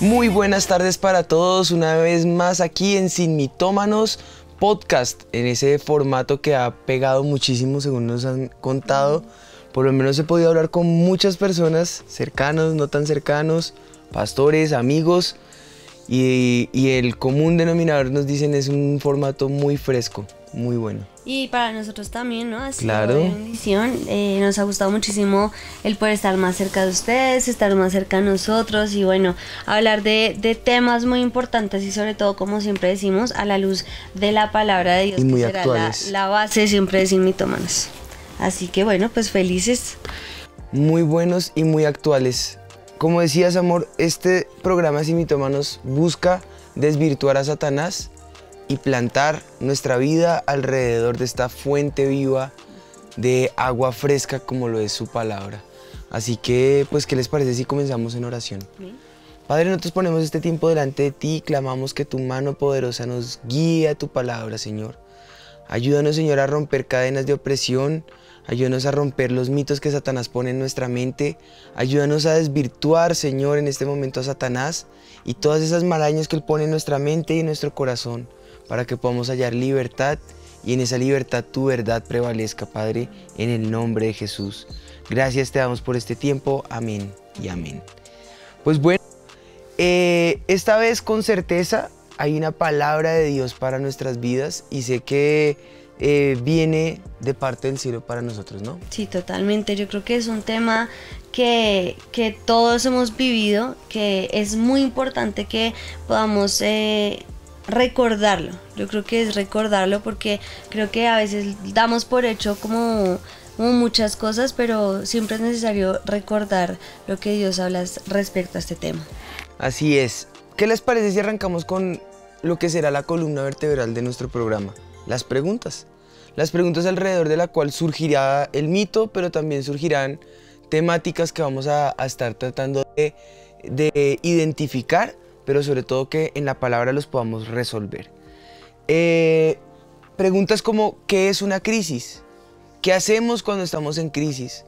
Muy buenas tardes para todos, una vez más aquí en Sin Mitómanos Podcast, en ese formato que ha pegado muchísimo según nos han contado. Por lo menos he podido hablar con muchas personas, cercanos, no tan cercanos, pastores, amigos, y, y el común denominador nos dicen es un formato muy fresco, muy bueno. Y para nosotros también, ¿no? Ha sido Claro. de bendición. Eh, nos ha gustado muchísimo el poder estar más cerca de ustedes, estar más cerca de nosotros y bueno, hablar de, de temas muy importantes y sobre todo, como siempre decimos, a la luz de la palabra de Dios, Y muy que será la, base siempre de Sin Mitómanos. Así que bueno, pues felices. muy buenos y muy actuales. Como decías, amor, este programa Sin Mitómanos busca desvirtuar a Satanás y plantar nuestra vida alrededor de esta fuente viva de agua fresca como lo es su palabra. Así que, pues, ¿qué les parece si comenzamos en oración? Padre, nosotros ponemos este tiempo delante de ti y clamamos que tu mano poderosa nos guíe a tu palabra, Señor. Ayúdanos, Señor, a romper cadenas de opresión. Ayúdanos a romper los mitos que Satanás pone en nuestra mente. Ayúdanos a desvirtuar, Señor, en este momento a Satanás y todas esas marañas que Él pone en nuestra mente y en nuestro corazón para que podamos hallar libertad y en esa libertad tu verdad prevalezca, Padre, en el nombre de Jesús. Gracias te damos por este tiempo. Amén y amén. Pues bueno, eh, esta vez con certeza hay una palabra de Dios para nuestras vidas y sé que eh, viene de parte del cielo para nosotros, ¿no? Sí, totalmente. Yo creo que es un tema que, que todos hemos vivido, que es muy importante que podamos eh, recordarlo. Yo creo que es recordarlo porque creo que a veces damos por hecho como, como muchas cosas, pero siempre es necesario recordar lo que Dios habla respecto a este tema. Así es. ¿Qué les parece si arrancamos con lo que será la columna vertebral de nuestro programa? Las preguntas. Las preguntas alrededor de la cual surgirá el mito, pero también surgirán temáticas que vamos a, estar tratando de, de identificar, pero sobre todo que en la palabra los podamos resolver. Eh, preguntas como, ¿qué es una crisis? ¿Qué hacemos cuando estamos en crisis?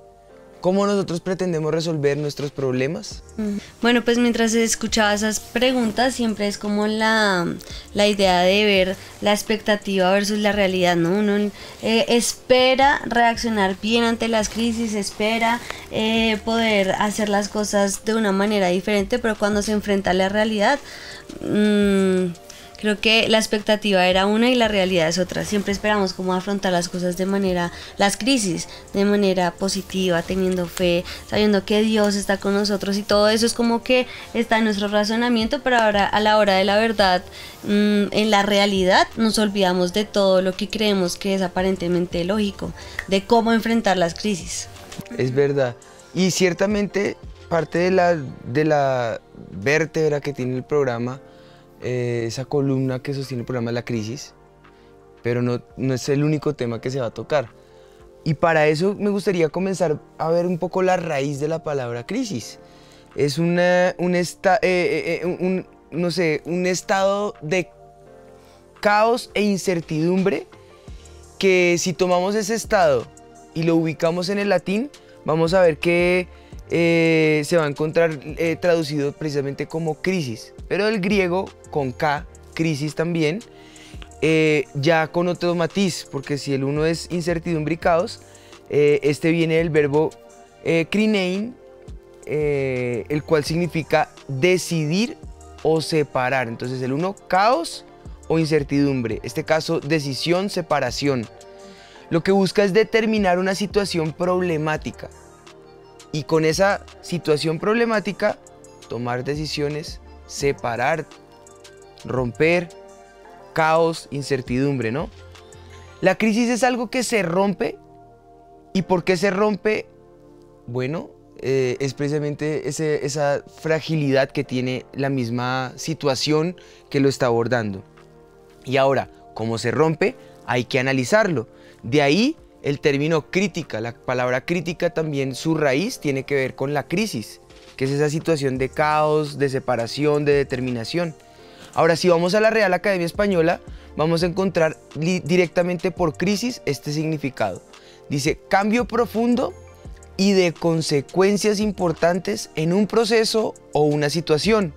¿Cómo nosotros pretendemos resolver nuestros problemas? Mm. Bueno, pues mientras escuchaba esas preguntas, siempre es como la, la idea de ver la expectativa versus la realidad, ¿no? Uno eh, espera reaccionar bien ante las crisis, espera eh, poder hacer las cosas de una manera diferente, pero cuando se enfrenta a la realidad, mm, creo que la expectativa era una y la realidad es otra. Siempre esperamos cómo afrontar las cosas de manera, las crisis, de manera positiva, teniendo fe, sabiendo que Dios está con nosotros y todo eso es como que está en nuestro razonamiento, pero ahora a la hora de la verdad, mm, en la realidad nos olvidamos de todo lo que creemos que es aparentemente lógico, de cómo enfrentar las crisis. Es verdad. Y ciertamente parte de la, de la vértebra que tiene el programa, eh, esa columna que sostiene el programa es la crisis, pero no, no es el único tema que se va a tocar. Y para eso me gustaría comenzar a ver un poco la raíz de la palabra crisis. Es una, un, eh, eh, eh, no sé, un estado de caos e incertidumbre que si tomamos ese estado y lo ubicamos en el latín, vamos a ver que eh, se va a encontrar eh, traducido precisamente como crisis. Pero el griego con K, crisis también, eh, ya con otro matiz, porque si el uno es incertidumbre y caos, este viene del verbo krinein, eh, el cual significa decidir o separar. Entonces el uno, caos o incertidumbre. Este caso, decisión, separación. Lo que busca es determinar una situación problemática. Y con esa situación problemática, tomar decisiones, separar, romper, caos, incertidumbre, ¿no? La crisis es algo que se rompe. ¿Y por qué se rompe? Bueno, eh, es precisamente ese- esa fragilidad que tiene la misma situación que lo está abordando. Y ahora, como se rompe, hay que analizarlo. De ahí el término crítica. La palabra crítica también su raíz tiene que ver con la crisis, que es esa situación de caos, de separación, de determinación. Ahora, si vamos a la Real Academia Española, vamos a encontrar directamente por crisis este significado. Dice, cambio profundo y de consecuencias importantes en un proceso o una situación,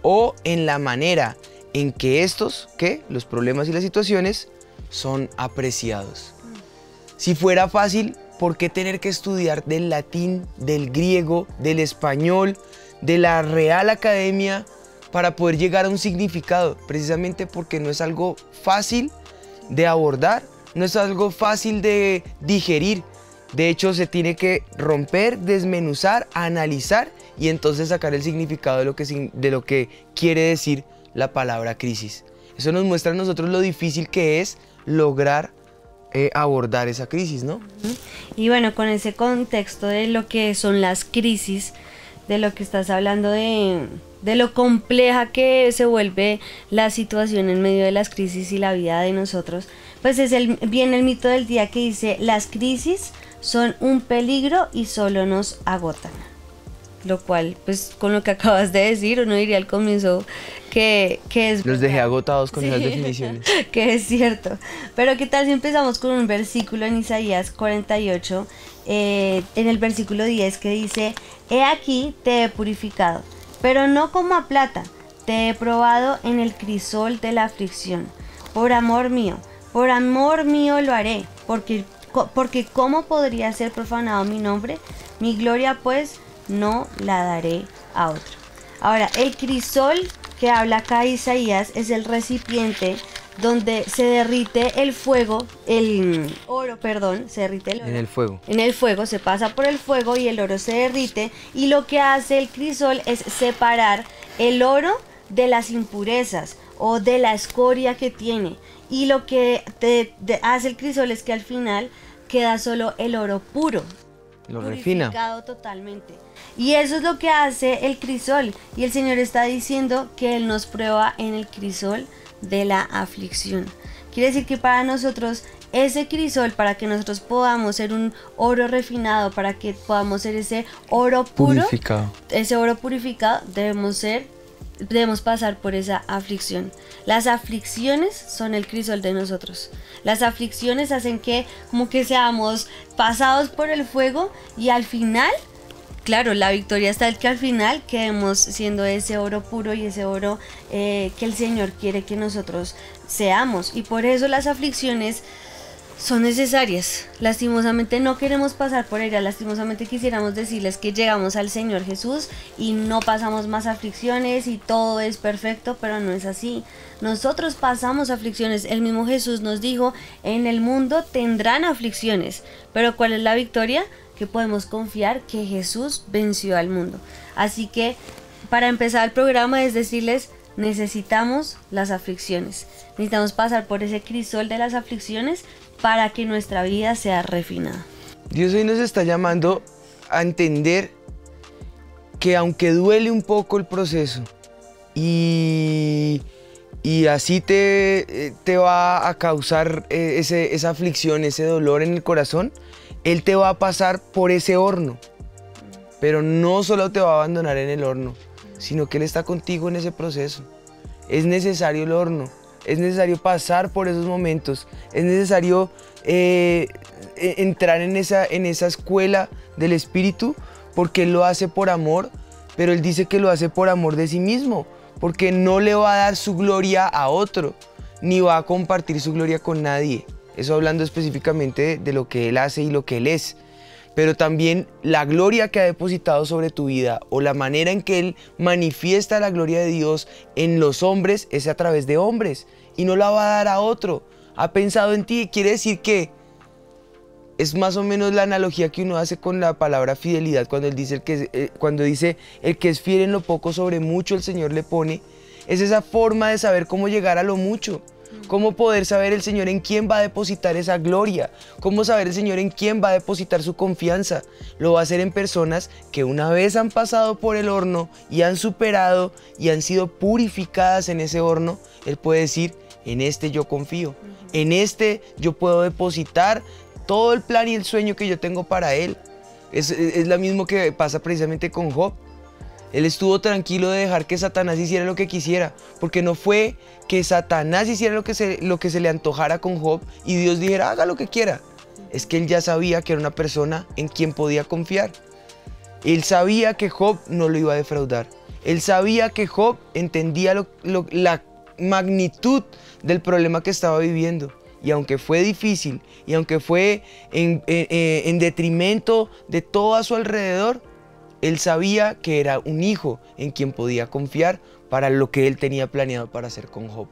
o en la manera en que estos, que los problemas y las situaciones, son apreciados. Si fuera fácil, ¿por qué tener que estudiar del latín, del griego, del español, de la Real Academia para poder llegar a un significado? Precisamente porque no es algo fácil de abordar, no es algo fácil de digerir. De hecho, se tiene que romper, desmenuzar, analizar y entonces sacar el significado de lo que, quiere decir la palabra crisis. Eso nos muestra a nosotros lo difícil que es lograr eh, abordar esa crisis, ¿no? Y bueno, con ese contexto de lo que son las crisis, de lo que estás hablando de, de lo compleja que se vuelve la situación en medio de las crisis y la vida de nosotros, pues es el, viene el mito del día que dice, las crisis son un peligro y solo nos agotan lo cual, pues con lo que acabas de decir, uno diría al comienzo que, que es... Los dejé agotados con esas definiciones. Que es cierto. Pero ¿qué tal si empezamos con un versículo en Isaías 48, eh, en el versículo 10 que dice, He aquí te he purificado, pero no como a plata, te he probado en el crisol de la aflicción. Por amor mío, por amor mío lo haré, porque, porque ¿cómo podría ser profanado mi nombre? Mi gloria pues no la daré a otro. Ahora, el crisol que habla acá Isaías es el recipiente donde se derrite el fuego, el oro, perdón, se derrite el oro. En el fuego. En el fuego, se pasa por el fuego y el oro se derrite. Y lo que hace el crisol es separar el oro de las impurezas o de la escoria que tiene. Y lo que hace el crisol es que al final queda solo el oro puro. Lo refina. totalmente. Y eso es lo que hace el crisol. Y el Señor está diciendo que Él nos prueba en el crisol de la aflicción. Quiere decir que para nosotros ese crisol, para que nosotros podamos ser un oro refinado, para que podamos ser ese oro puro, purificado. ese oro purificado, debemos ser, debemos pasar por esa aflicción. Las aflicciones son el crisol de nosotros. Las aflicciones hacen que como que seamos pasados por el fuego y al final claro, la victoria está el que al final quedemos siendo ese oro puro y ese oro eh, que el Señor quiere que nosotros seamos. Y por eso las aflicciones son necesarias. Lastimosamente no queremos pasar por ellas. Lastimosamente quisiéramos decirles que llegamos al Señor Jesús y no pasamos más aflicciones y todo es perfecto, pero no es así. Nosotros pasamos aflicciones. El mismo Jesús nos dijo, en el mundo tendrán aflicciones. Pero ¿cuál es la victoria? que podemos confiar que Jesús venció al mundo. Así que para empezar el programa es decirles, necesitamos las aflicciones. Necesitamos pasar por ese crisol de las aflicciones para que nuestra vida sea refinada. Dios hoy nos está llamando a entender que aunque duele un poco el proceso y, y así te, te va a causar eh, ese, esa aflicción, ese dolor en el corazón, él te va a pasar por ese horno. Pero no solo te va a abandonar en el horno, sino que Él está contigo en ese proceso. Es necesario el horno, es necesario pasar por esos momentos, es necesario eh, e, entrar en esa, en esa escuela del Espíritu, porque Él lo hace por amor, pero Él dice que lo hace por amor de sí mismo, porque no le va a dar su gloria a otro, ni va a compartir su gloria con nadie. Eso hablando específicamente de lo que Él hace y lo que Él es. Pero también la gloria que ha depositado sobre tu vida o la manera en que Él manifiesta la gloria de Dios en los hombres es a través de hombres y no la va a dar a otro. Ha pensado en ti. Quiere decir que es más o menos la analogía que uno hace con la palabra fidelidad cuando dice el que eh, cuando dice el que es fiel en lo poco sobre mucho el Señor le pone es esa forma de saber cómo llegar a lo mucho ¿Cómo poder saber el Señor en quién va a depositar esa gloria? ¿Cómo saber el Señor en quién va a depositar su confianza? Lo va a hacer en personas que una vez han pasado por el horno y han superado y han sido purificadas en ese horno. Él puede decir, en este yo confío. En este yo puedo depositar todo el plan y el sueño que yo tengo para Él. Es, es lo mismo que pasa precisamente con Job. Él estuvo tranquilo de dejar que Satanás hiciera lo que quisiera, porque no fue que Satanás hiciera lo que se, lo que se le antojara con Job y Dios dijera, haga lo que quiera. Es que él ya sabía que era una persona en quien podía confiar. Él sabía que Job no lo iba a defraudar. Él sabía que Job entendía la magnitud del problema que estaba viviendo. Y aunque fue difícil, y aunque fue en, en detrimento de todo a su alrededor, él sabía que era un hijo en quien podía confiar para lo que él tenía planeado para hacer con Job.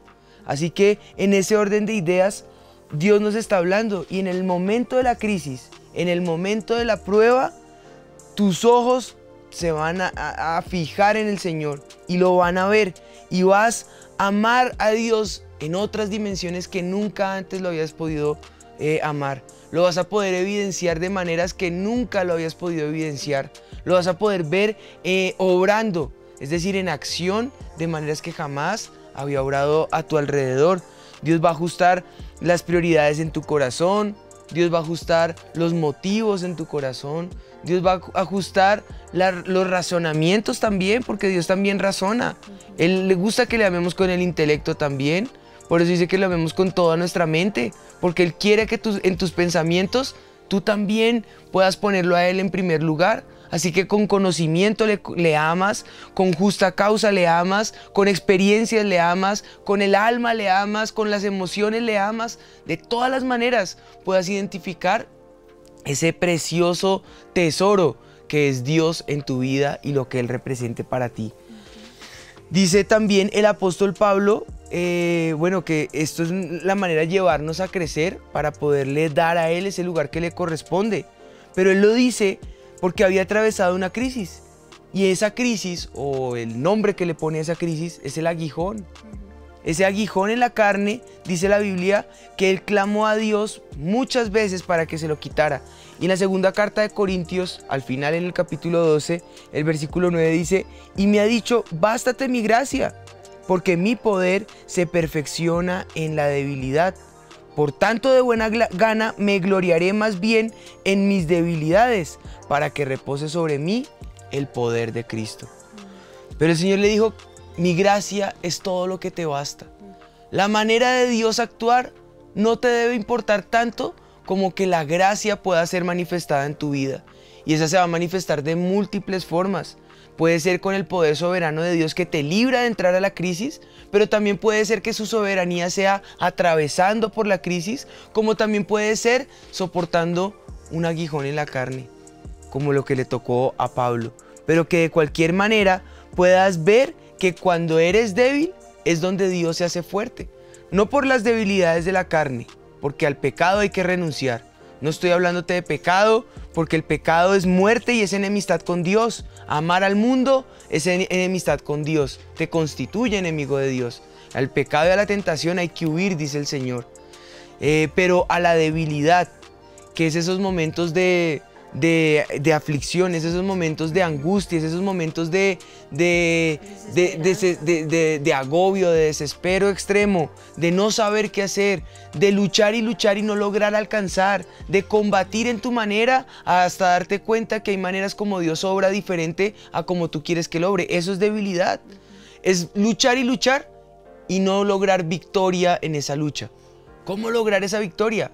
Así que en ese orden de ideas, Dios nos está hablando y en el momento de la crisis, en el momento de la prueba, tus ojos se van a, fijar en el Señor y lo van a ver y vas a amar a Dios en otras dimensiones que nunca antes lo habías podido eh, amar. Lo vas a poder evidenciar de maneras que nunca lo habías podido evidenciar. Lo vas a poder ver eh, obrando, es decir, en acción de maneras que jamás había obrado a tu alrededor. Dios va a ajustar las prioridades en tu corazón. Dios va a ajustar los motivos en tu corazón. Dios va a ajustar los razonamientos también, porque Dios también razona. Él le gusta que le amemos con el intelecto también. Por eso dice que lo amemos con toda nuestra mente, porque Él quiere que en tus pensamientos tú también puedas ponerlo a Él en primer lugar. Así que con conocimiento le, amas, con justa causa le amas, con experiencias le amas, con el alma le amas, con las emociones le amas. De todas las maneras puedas identificar ese precioso tesoro que es Dios en tu vida y lo que Él represente para ti. Dice también el apóstol Pablo, eh, bueno, que esto es la manera de llevarnos a crecer para poderle dar a Él ese lugar que le corresponde. Pero Él lo dice porque había atravesado una crisis. Y esa crisis, o el nombre que le pone a esa crisis, es el aguijón. Ese aguijón en la carne, dice la Biblia, que él clamó a Dios muchas veces para que se lo quitara. Y en la segunda carta de Corintios, al final en el capítulo 12, el versículo 9 dice, y me ha dicho, bástate mi gracia, porque mi poder se perfecciona en la debilidad. Por tanto, de buena gana me gloriaré más bien en mis debilidades, para que repose sobre mí el poder de Cristo. Pero el Señor le dijo, mi gracia es todo lo que te basta. La manera de Dios actuar no te debe importar tanto como que la gracia pueda ser manifestada en tu vida. Y esa se va a manifestar de múltiples formas. Puede ser con el poder soberano de Dios que te libra de entrar a la crisis, pero también puede ser que su soberanía sea atravesando por la crisis, como también puede ser soportando un aguijón en la carne, como lo que le tocó a Pablo. Pero que de cualquier manera puedas ver que cuando eres débil es donde Dios se hace fuerte. No por las debilidades de la carne, porque al pecado hay que renunciar, no estoy hablándote de pecado, porque el pecado es muerte y es enemistad con Dios. Amar al mundo es enemistad con Dios, te constituye enemigo de Dios. Al pecado y a la tentación hay que huir, dice el Señor. Eh, pero a la debilidad, que es esos momentos de, de, aflicciones, esos momentos de angustias, esos momentos de, de, de, agobio, de desespero extremo, de no saber qué hacer, de luchar y luchar y no lograr alcanzar, de combatir en tu manera hasta darte cuenta que hay maneras como Dios obra diferente a como tú quieres que lo. Eso es debilidad. Es luchar y luchar y no lograr victoria en esa lucha. ¿Cómo lograr esa victoria?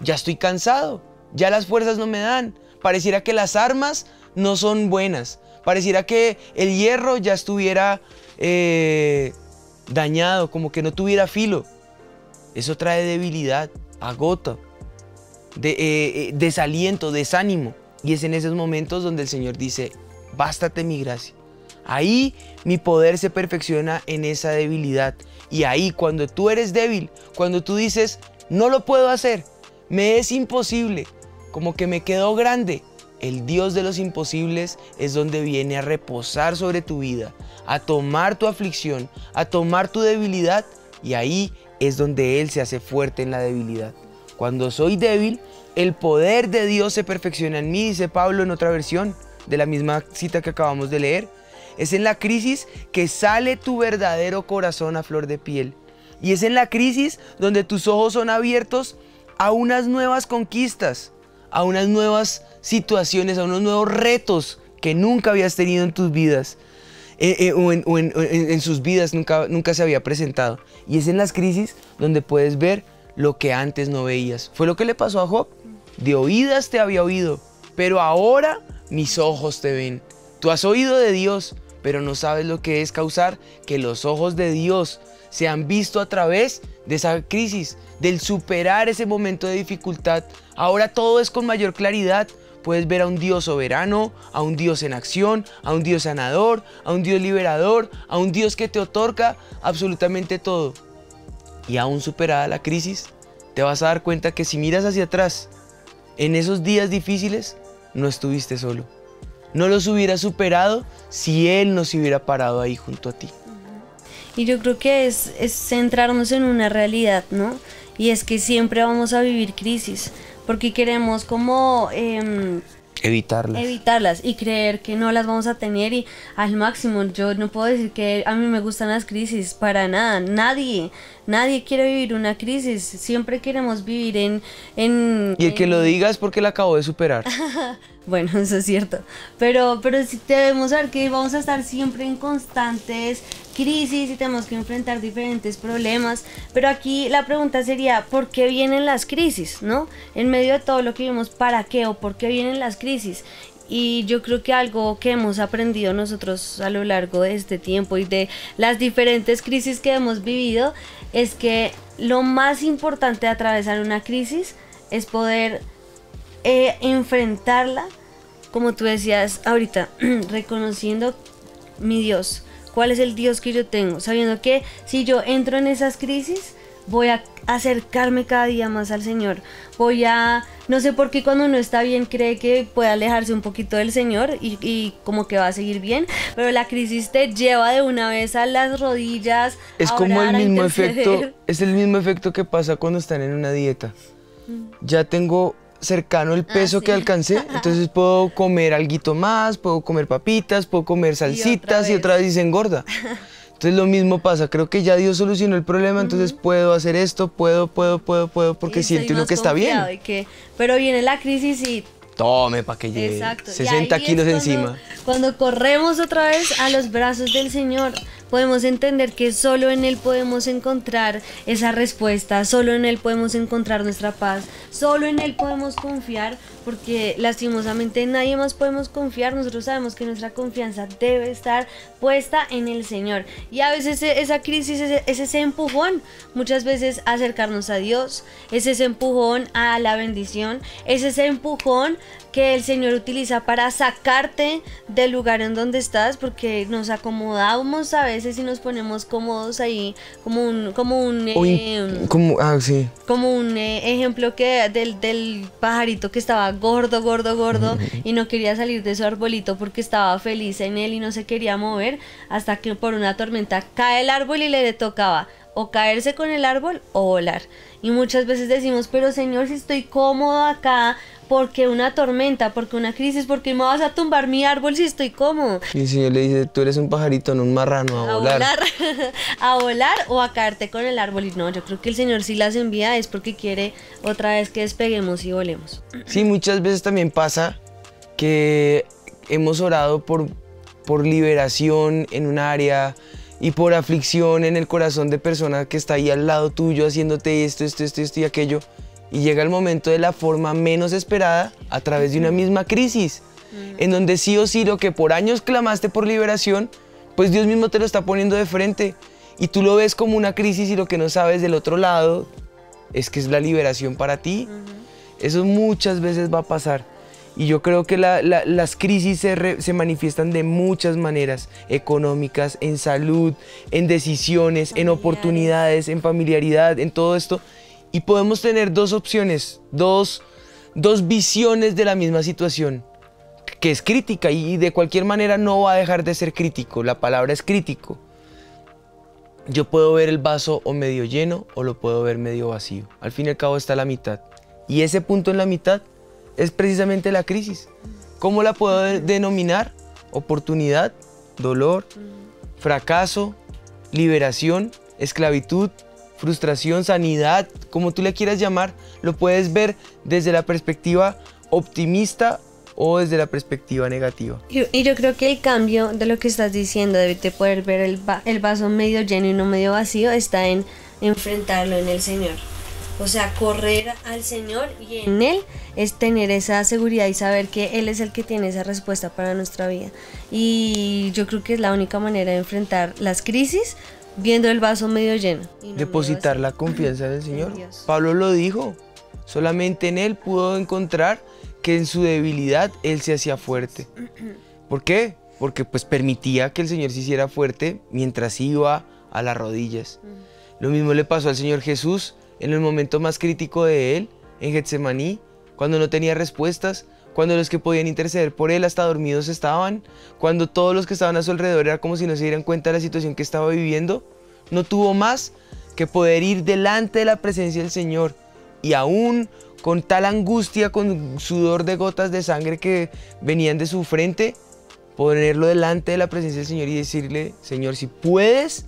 Ya estoy cansado, ya las fuerzas no me dan, pareciera que las armas no son buenas. Pareciera que el hierro ya estuviera eh, dañado, como que no tuviera filo. Eso trae debilidad, agota, de, eh, eh, desaliento, desánimo. Y es en esos momentos donde el Señor dice, bástate mi gracia. Ahí mi poder se perfecciona en esa debilidad. Y ahí cuando tú eres débil, cuando tú dices, no lo puedo hacer, me es imposible, como que me quedó grande. El Dios de los imposibles es donde viene a reposar sobre tu vida, a tomar tu aflicción, a tomar tu debilidad y ahí es donde Él se hace fuerte en la debilidad. Cuando soy débil, el poder de Dios se perfecciona en mí, dice Pablo en otra versión de la misma cita que acabamos de leer. Es en la crisis que sale tu verdadero corazón a flor de piel. Y es en la crisis donde tus ojos son abiertos a unas nuevas conquistas, a unas nuevas situaciones, a unos nuevos retos que nunca habías tenido en tus vidas. eh, eh, o, en, sus vidas nunca, nunca se había presentado. Y es en las crisis donde puedes ver lo que antes no veías. Fue lo que le pasó a Job. De oídas te había oído, pero ahora mis ojos te ven. Tú has oído de Dios, pero no sabes lo que es causar que los ojos de Dios se han visto a través de esa crisis, del superar ese momento de dificultad. Ahora todo es con mayor claridad. Puedes ver a un Dios soberano, a un Dios en acción, a un Dios sanador, a un Dios liberador, a un Dios que te otorga absolutamente todo. Y aún superada la crisis, te vas a dar cuenta que si miras hacia atrás, en esos días difíciles, no estuviste solo. No los hubieras superado si Él no se hubiera parado ahí junto a ti. Y yo creo que es, es centrarnos en una realidad, ¿no? Y es que siempre vamos a vivir crisis, porque queremos como em, Evitarlas. evitarlas y creer que no las vamos a tener y al máximo. Yo no puedo decir que a mí me gustan las crisis, para nada. Nadie, nadie quiere vivir una crisis. Siempre queremos vivir en... en y el que en- lo diga es porque la acabó de superar. Bueno, eso es cierto. Pero, pero sí debemos saber que vamos a estar siempre en constantes crisis y tenemos que enfrentar diferentes problemas. Pero aquí la pregunta sería, ¿por qué vienen las crisis? ¿No? En medio de todo lo que vimos, ¿para qué o por qué vienen las crisis? Y yo creo que algo que hemos aprendido nosotros a lo largo de este tiempo y de las diferentes crisis que hemos vivido es que lo más importante de atravesar una crisis es poder eh, enfrentarla, como tú decías ahorita, reconociendo mi Dios, cuál es el Dios que yo tengo, sabiendo que si yo entro en esas crisis, voy a acercarme cada día más al Señor, voy a, no sé por qué cuando uno está bien cree que puede alejarse un poquito del Señor y, y como que va a seguir bien, pero la crisis te lleva de una vez a las rodillas. Es a como el orar, mismo efecto, es el mismo efecto que pasa cuando están en una dieta. Ya tengo cercano el peso que sí. alcancé, entonces puedo comer alguito más, puedo comer papitas, puedo comer salsitas y vez. otra vez y se engorda. Entonces lo mismo pasa, creo que ya Dios solucionó el problema, entonces puedo hacer esto, puedo, puedo, puedo, puedo, porque Y siento uno que está bien. y que- pero viene la crisis y Tome para que llegue Exacto. y 60 ahí es kilos cuando- encima. Cuando corremos otra vez a los brazos del Señor, podemos entender que solo en Él podemos encontrar esa respuesta, solo en Él podemos encontrar nuestra paz, solo en Él podemos confiar, porque lastimosamente en nadie más podemos confiar. Nosotros sabemos que nuestra confianza debe estar puesta en el Señor. Y a veces e- esa crisis es ese empujón, muchas veces acercarnos a Dios, es ese empujón a la bendición, es ese empujón que el Señor utiliza para sacarte del lugar en donde estás, porque nos acomodamos a veces y nos ponemos cómodos ahí, como un, como un, eh, como, ah, sí. como un eh, ejemplo que del, del pajarito que estaba gordo, gordo, gordo y no quería salir de su arbolito porque estaba feliz en él y no se quería mover hasta que por una tormenta cae el árbol y le tocaba o caerse con el árbol o volar. Y muchas veces decimos, pero Señor, si estoy cómodo acá, porque una tormenta, porque una crisis, porque me vas a tumbar mi árbol si estoy cómodo? Y el Señor le dice, tú eres un pajarito, no un marrano, a, a volar. volar, a volar o a caerte con el árbol. Y no, yo creo que el Señor si las envía es porque quiere otra vez que despeguemos y volemos. Sí, muchas veces también pasa que hemos orado por, por liberación en un área y por aflicción en el corazón de persona que está ahí al lado tuyo haciéndote esto, esto, esto, esto y aquello. Y llega el momento de la forma menos esperada a través de una misma crisis, en donde sí o sí lo que por años clamaste por liberación, pues Dios mismo te lo está poniendo de frente. Y tú lo ves como una crisis y lo que no sabes del otro lado es que es la liberación para ti. Eso muchas veces va a pasar. Y yo creo que la- la- las crisis se, re- se manifiestan de muchas maneras, económicas, en salud, en decisiones, en oportunidades, en familiaridad, en todo esto. Y podemos tener dos opciones, dos, dos visiones de la misma situación, que es crítica y de cualquier manera no va a dejar de ser crítico. La palabra es crítico. Yo puedo ver el vaso o medio lleno o lo puedo ver medio vacío. Al fin y al cabo está la mitad. Y ese punto en la mitad es precisamente la crisis. ¿Cómo la puedo de- denominar? Oportunidad, dolor, fracaso, liberación, esclavitud, frustración, sanidad, como tú le quieras llamar, lo puedes ver desde la perspectiva optimista o desde la perspectiva negativa. Y, yo creo que el cambio de lo que estás diciendo, de, de poder ver el, el vaso medio lleno y no medio vacío, está en enfrentarlo en el Señor. O sea, correr al Señor y en Él es tener esa seguridad y saber que Él es el que tiene esa respuesta para nuestra vida. Y yo creo que es la única manera de enfrentar las crisis viendo el vaso medio lleno. no Depositar la confianza en el Señor. Pablo lo dijo. Solamente en Él pudo encontrar que en su debilidad Él se hacía fuerte. ¿Por qué? Porque pues permitía que el Señor se hiciera fuerte mientras iba a las rodillas. Lo mismo le pasó al Señor Jesús en el momento más crítico de Él, en Getsemaní, cuando no tenía respuestas, cuando los que podían interceder por Él hasta dormidos estaban, cuando todos los que estaban a su alrededor era como si no se dieran cuenta de la situación que estaba viviendo. No tuvo más que poder ir delante de la presencia del Señor y aún con tal angustia, con sudor de gotas de sangre que venían de su frente, ponerlo delante de la presencia del Señor y decirle, Señor, si puedes,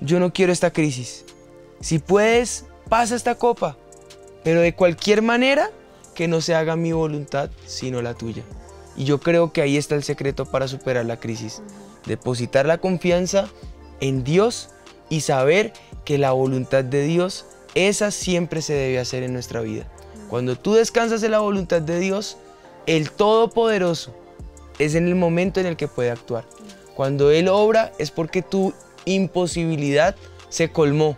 yo no quiero esta crisis. Si puedes, pasa esta copa. Pero de cualquier manera, que no se haga mi voluntad, sino la tuya. Y yo creo que ahí está el secreto para superar la crisis. Depositar la confianza en Dios y saber que la voluntad de Dios, esa siempre se debe hacer en nuestra vida. Cuando tú descansas en la voluntad de Dios, el Todopoderoso es en el momento en el que puede actuar. Cuando Él obra es porque tu imposibilidad se colmó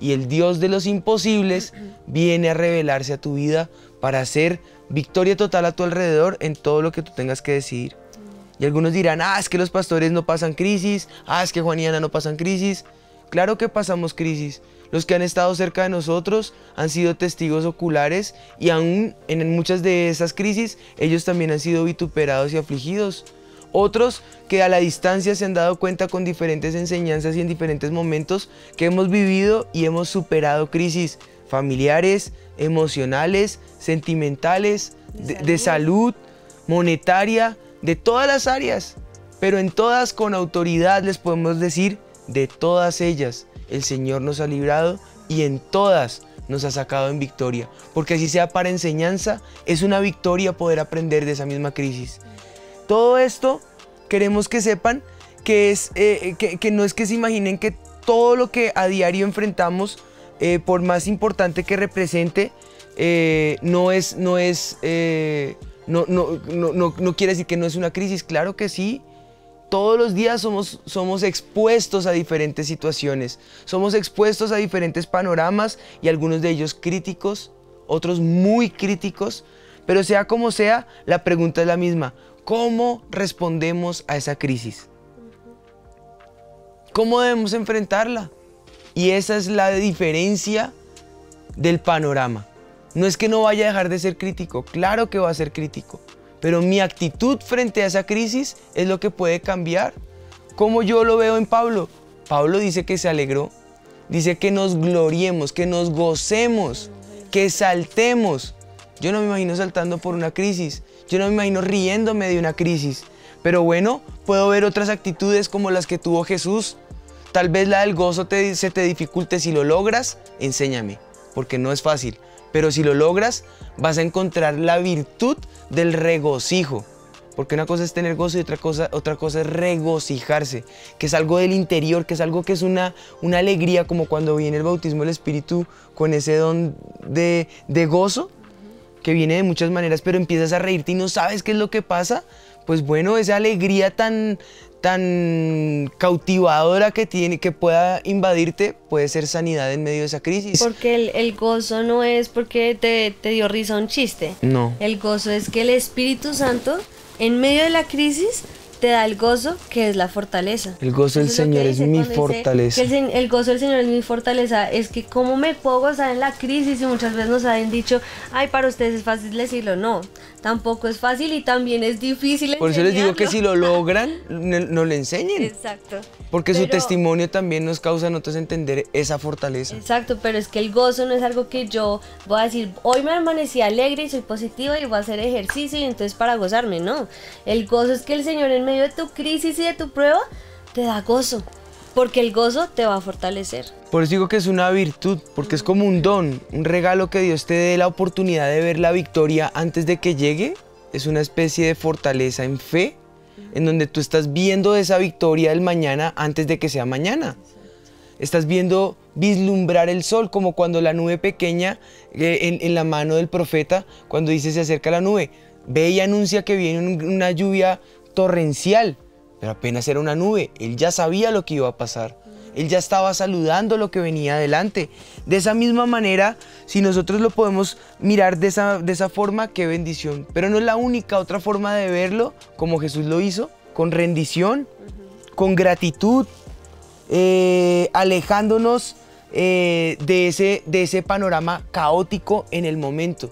y el Dios de los imposibles viene a revelarse a tu vida para hacer victoria total a tu alrededor en todo lo que tú tengas que decidir. Y algunos dirán, ah, es que los pastores no pasan crisis, ah, es que Juan y Ana no pasan crisis. Claro que pasamos crisis. Los que han estado cerca de nosotros han sido testigos oculares y aún en muchas de esas crisis ellos también han sido vituperados y afligidos. Otros que a la distancia se han dado cuenta con diferentes enseñanzas y en diferentes momentos que hemos vivido y hemos superado crisis familiares, emocionales, sentimentales, de, salud, monetaria, de todas las áreas. Pero en todas con autoridad les podemos decir, de todas ellas el Señor nos ha librado y en todas nos ha sacado en victoria. Porque así sea para enseñanza, es una victoria poder aprender de esa misma crisis. Todo esto queremos que sepan que, es, eh, que no es que se imaginen que todo lo que a diario enfrentamos, eh, por más importante que represente, eh, no es, no es, eh, no, no, no, no, quiere decir que no es una crisis. Claro que sí. Todos los días somos, somos expuestos a diferentes situaciones, somos expuestos a diferentes panoramas y algunos de ellos críticos, otros muy críticos, pero sea como sea, la pregunta es la misma. ¿Cómo respondemos a esa crisis? ¿Cómo debemos enfrentarla? Y esa es la diferencia del panorama. No es que no vaya a dejar de ser crítico, claro que va a ser crítico, pero mi actitud frente a esa crisis es lo que puede cambiar. Como yo lo veo en Pablo. Pablo dice que se alegró, dice que nos gloriemos, que nos gocemos, que saltemos. Yo no me imagino saltando por una crisis, yo no me imagino riéndome de una crisis. Pero bueno, puedo ver otras actitudes como las que tuvo Jesús. Tal vez la del gozo te- se te dificulte. Si lo logras, enséñame, porque no es fácil. Pero si lo logras, vas a encontrar la virtud del regocijo. Porque una cosa es tener gozo y otra cosa, otra cosa es regocijarse, que es algo del interior, que es algo que es una, una alegría, como cuando viene el bautismo del Espíritu con ese don de, de gozo, que viene de muchas maneras, pero empiezas a reírte y no sabes qué es lo que pasa, pues bueno, esa alegría tan, tan cautivadora que tiene, que pueda invadirte, puede ser sanidad en medio de esa crisis. Porque el, el gozo no es porque te, te dio risa un chiste. No. El gozo es que el Espíritu Santo, en medio de la crisis, te da el gozo que es la fortaleza. El gozo del Señor es mi fortaleza. el gozo del Señor es mi fortaleza. Es que cómo me puedo gozar en la crisis y muchas veces nos han dicho, ay, para ustedes es fácil decirlo. No, tampoco es fácil y también es difícil Por eso les digo que si lo logran, no, no le enseñen. Exacto. Porque su testimonio también nos causa a nosotros entender esa fortaleza. Exacto, pero es que el gozo no es algo que yo voy a decir, hoy me amanecí alegre y soy positiva y voy a hacer ejercicio y entonces para gozarme, no. El gozo es que el Señor en medio de tu crisis y de tu prueba te da gozo, porque el gozo te va a fortalecer. Por eso digo que es una virtud, porque es como un don, un regalo que Dios te dé la oportunidad de ver la victoria antes de que llegue. es una especie de fortaleza en fe, en donde tú estás viendo esa victoria del mañana antes de que sea mañana. Estás viendo vislumbrar el sol, como cuando la nube pequeña eh, en, en la mano del profeta, cuando dice se acerca la nube, ve y anuncia que viene un- una lluvia torrencial, pero apenas era una nube, él ya sabía lo que iba a pasar. Él ya estaba saludando lo que venía adelante. De esa misma manera, si nosotros lo podemos mirar de esa, de esa forma, qué bendición. Pero no es la única otra forma de verlo, como Jesús lo hizo, con rendición, con gratitud, eh, alejándonos eh, de, ese, de ese panorama caótico en el momento.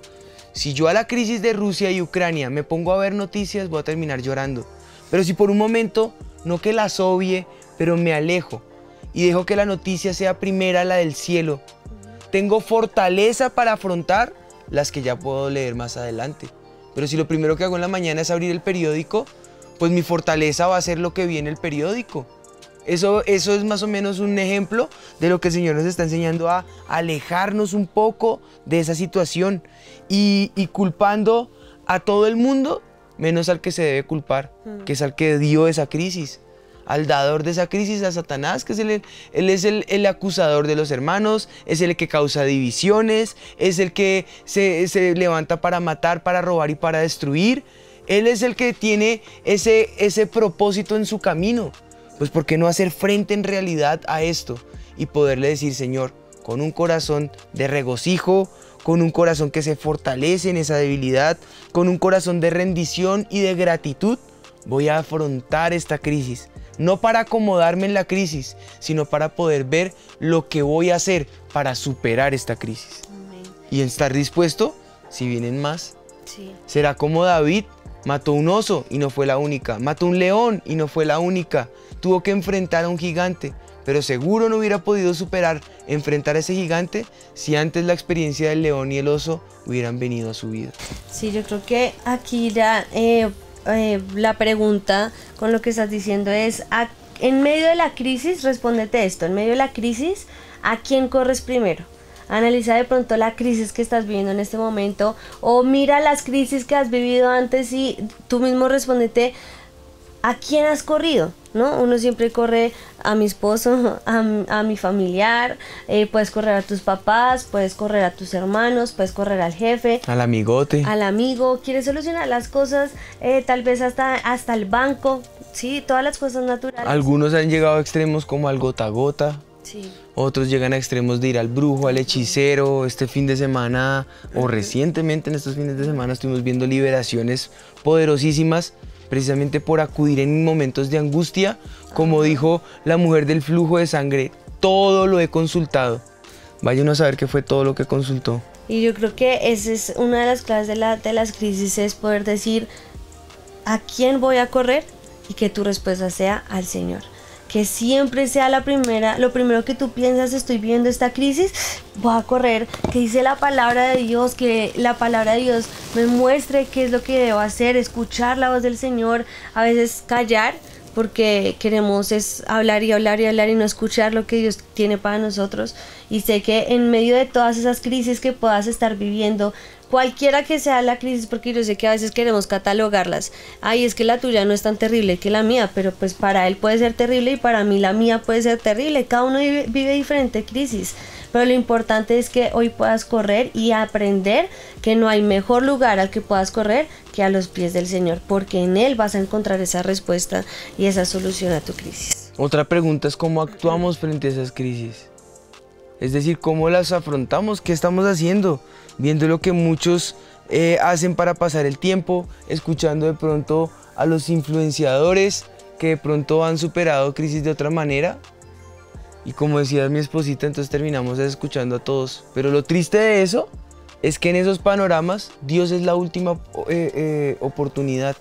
Si yo a la crisis de Rusia y Ucrania me pongo a ver noticias, voy a terminar llorando. Pero si por un momento, no que las obvie, pero me alejo y dejo que la noticia sea primera la del cielo, tengo fortaleza para afrontar las que ya puedo leer más adelante. Pero si lo primero que hago en la mañana es abrir el periódico, pues mi fortaleza va a ser lo que viene el periódico. Eso, eso es más o menos un ejemplo de lo que el Señor nos está enseñando a alejarnos un poco de esa situación y, y culpando a todo el mundo menos al que se debe culpar, que es al que dio esa crisis, al dador de esa crisis, a Satanás, que es el, él es el, el acusador de los hermanos, es el que causa divisiones, es el que se, se levanta para matar, para robar y para destruir. Él es el que tiene ese, ese propósito en su camino. Pues ¿por qué no hacer frente en realidad a esto y poderle decir, Señor, con un corazón de regocijo, con un corazón que se fortalece en esa debilidad, con un corazón de rendición y de gratitud, voy a afrontar esta crisis. No para acomodarme en la crisis, sino para poder ver lo que voy a hacer para superar esta crisis. Y estar dispuesto si vienen más. Sí. Será como David, mató un oso y no fue la única, mató un león y no fue la única, tuvo que enfrentar a un gigante, pero seguro no hubiera podido superar enfrentar a ese gigante si antes la experiencia del león y el oso hubieran venido a su vida. Sí, yo creo que aquí la, eh, eh, la pregunta con lo que estás diciendo es, ¿a- en medio de la crisis, respóndete esto, en medio de la crisis, ¿a quién corres primero? Analiza de pronto la crisis que estás viviendo en este momento o mira las crisis que has vivido antes y tú mismo respóndete, ¿a quién has corrido? ¿No? Uno siempre corre a mi esposo, a, a mi familiar, eh, puedes correr a tus papás, puedes correr a tus hermanos, puedes correr al jefe, Al amigote. al amigo, quieres solucionar las cosas, eh, tal vez hasta, hasta el banco, sí, todas las cosas naturales. Algunos han llegado a extremos como al gota a gota. Sí, Otros llegan a extremos de ir al brujo, al hechicero. Este fin de semana o recientemente en estos fines de semana estuvimos viendo liberaciones poderosísimas precisamente por acudir en momentos de angustia. Como dijo la mujer del flujo de sangre, todo lo he consultado. Vayan a saber qué fue todo lo que consultó. y yo creo que esa es una de las claves de, la, de las crisis, es poder decir a quién voy a correr y que tu respuesta sea al Señor. Que siempre sea la primera, lo primero que tú piensas, estoy viendo esta crisis, voy a correr, que dice la palabra de Dios, que la palabra de Dios me muestre qué es lo que debo hacer, escuchar la voz del Señor, a veces callar, porque queremos es hablar y hablar y hablar y no escuchar lo que Dios tiene para nosotros. Y sé que en medio de todas esas crisis que puedas estar viviendo, cualquiera que sea la crisis, porque yo sé que a veces queremos catalogarlas, ay, es que la tuya no es tan terrible que la mía, pero pues para él puede ser terrible y para mí la mía puede ser terrible, cada uno vive, vive diferente crisis. Pero lo importante es que hoy puedas correr y aprender que no hay mejor lugar al que puedas correr que a los pies del Señor, porque en Él vas a encontrar esa respuesta y esa solución a tu crisis. Otra pregunta es cómo actuamos frente a esas crisis. Es decir, cómo las afrontamos, qué estamos haciendo, viendo lo que muchos eh, hacen para pasar el tiempo, escuchando de pronto a los influenciadores que de pronto han superado crisis de otra manera. Y como decía mi esposita, entonces terminamos escuchando a todos. Pero lo triste de eso es que en esos panoramas Dios es la última eh, eh, oportunidad.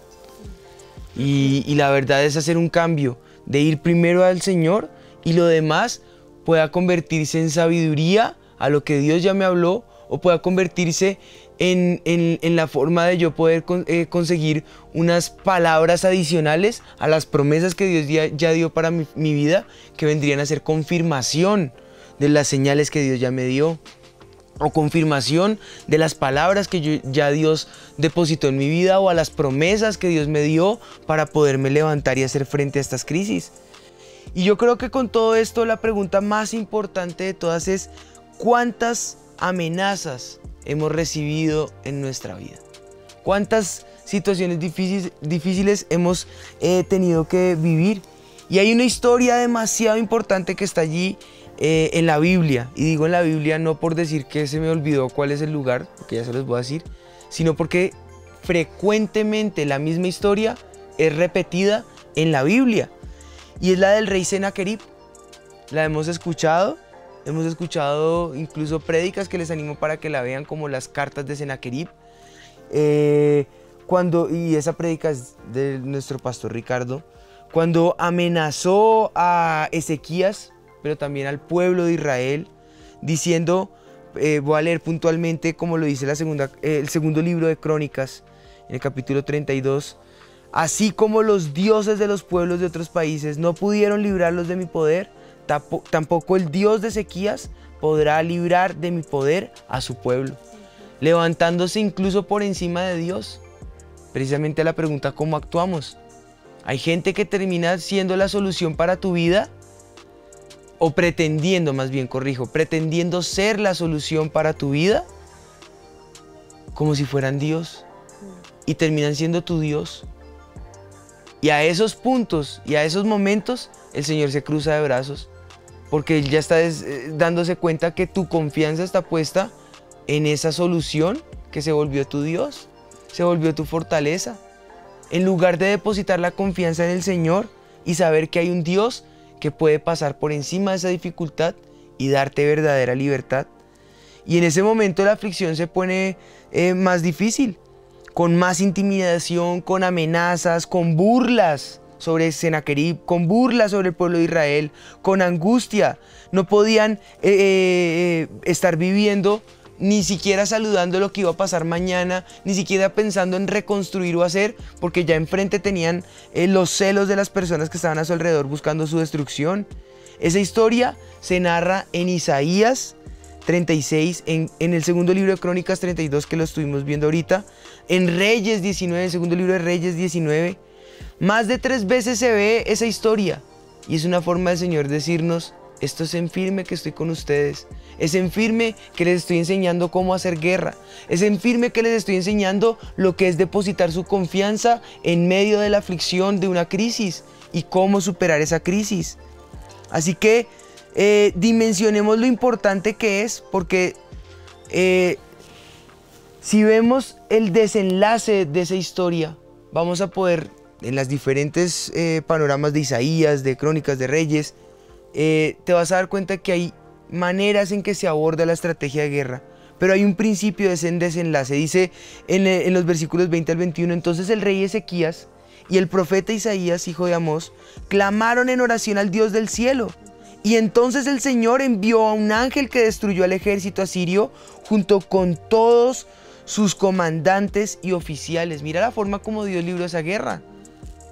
Y, y la verdad es hacer un cambio, de ir primero al Señor y lo demás pueda convertirse en sabiduría a lo que Dios ya me habló o pueda convertirse en, en- en la forma de yo poder eh, conseguir unas palabras adicionales a las promesas que Dios ya, ya dio para mi, mi vida que vendrían a ser confirmación de las señales que Dios ya me dio. o confirmación de las palabras que ya Dios depositó en mi vida o a las promesas que Dios me dio para poderme levantar y hacer frente a estas crisis. Y yo creo que con todo esto la pregunta más importante de todas es ¿cuántas amenazas hemos recibido en nuestra vida? ¿Cuántas situaciones difíciles, hemos eh, tenido que vivir? Y hay una historia demasiado importante que está allí eh, en la Biblia. Y digo en la Biblia no por decir que se me olvidó cuál es el lugar, que ya se los voy a decir, sino porque frecuentemente la misma historia es repetida en la Biblia. Y es la del rey Senaquerib. La hemos escuchado. Hemos escuchado incluso prédicas que les animo para que la vean como las cartas de Senaquerib. Eh, cuando, y esa prédica es de nuestro pastor Ricardo. Cuando amenazó a Ezequías pero también al pueblo de Israel, diciendo, eh, voy a leer puntualmente como lo dice la segunda, eh, el segundo libro de Crónicas, en el capítulo 32, así como los dioses de los pueblos de otros países no pudieron librarlos de mi poder, tampoco el Dios de Ezequías podrá librar de mi poder a su pueblo, levantándose incluso por encima de Dios. Precisamente la pregunta, ¿cómo actuamos? Hay gente que termina siendo la solución para tu vida o pretendiendo, más bien corrijo, pretendiendo ser la solución para tu vida, como si fueran Dios, y terminan siendo tu Dios. Y a esos puntos y a esos momentos el Señor se cruza de brazos, porque ya está eh, dándose cuenta que tu confianza está puesta en esa solución que se volvió tu Dios, se volvió tu fortaleza. En lugar de depositar la confianza en el Señor y saber que hay un Dios que puede pasar por encima de esa dificultad y darte verdadera libertad. Y en ese momento la aflicción se pone eh, más difícil, con más intimidación, con amenazas, con burlas sobre Sennacherib, con burlas sobre el pueblo de Israel, con angustia. No podían eh, eh, estar viviendo ni siquiera saludando lo que iba a pasar mañana, ni siquiera pensando en reconstruir o hacer, porque ya enfrente tenían eh, los celos de las personas que estaban a su alrededor buscando su destrucción. Esa historia se narra en Isaías 36, en, en, el segundo libro de Crónicas 32 que lo estuvimos viendo ahorita, en Reyes 19, el segundo libro de Reyes 19. Más de tres veces se ve esa historia y es una forma del Señor decirnos, esto es en firme que estoy con ustedes. Es en firme que les estoy enseñando cómo hacer guerra. Es en firme que les estoy enseñando lo que es depositar su confianza en medio de la aflicción de una crisis y cómo superar esa crisis. Así que eh, dimensionemos lo importante que es porque eh, si vemos el desenlace de esa historia, vamos a poder en las diferentes eh, panoramas de Isaías, de Crónicas de Reyes, eh, te vas a dar cuenta que hay maneras en que se aborda la estrategia de guerra. Pero hay un principio de ese desenlace. Dice en, en los versículos 20 al 21, entonces el rey Ezequías y el profeta Isaías, hijo de Amós, clamaron en oración al Dios del cielo. Y entonces el Señor envió a un ángel que destruyó al ejército asirio junto con todos sus comandantes y oficiales. Mira la forma como Dios libró esa guerra.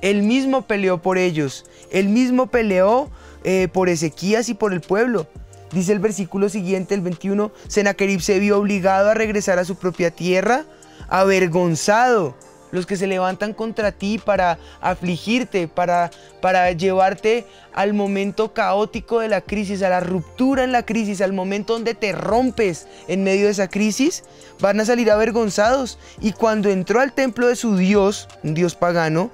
Él mismo peleó por ellos. Él mismo peleó eh, por Ezequías y por el pueblo. Dice el versículo siguiente, el 21, Sennacherib se vio obligado a regresar a su propia tierra, avergonzado. Los que se levantan contra ti para afligirte, para, para llevarte al momento caótico de la crisis, a la ruptura en la crisis, al momento donde te rompes en medio de esa crisis, van a salir avergonzados. Y cuando entró al templo de su Dios, un Dios pagano,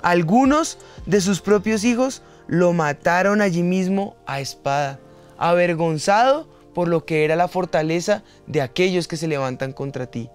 algunos de sus propios hijos lo mataron allí mismo a espada, avergonzado por lo que era la fortaleza de aquellos que se levantan contra ti.